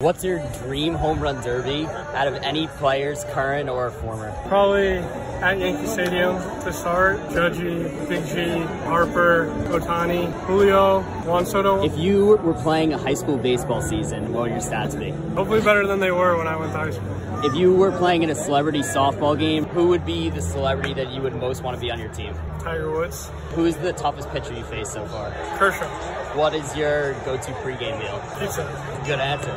What's your dream home run derby out of any players, current or former? Probably at Yankee Stadium to start. Judgy, Big G, Harper, Ohtani, Julio, Juan Soto. If you were playing a high school baseball season, what would your stats be? Hopefully better than they were when I went to high school. If you were playing in a celebrity softball game, who would be the celebrity that you would most want to be on your team? Tiger Woods. Who is the toughest pitcher you faced so far? Kershaw. What is your go-to pregame meal? Pizza. Good answer.